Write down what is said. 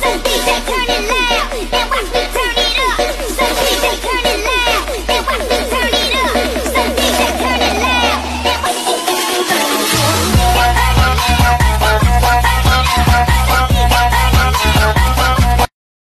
Some things that turn it loud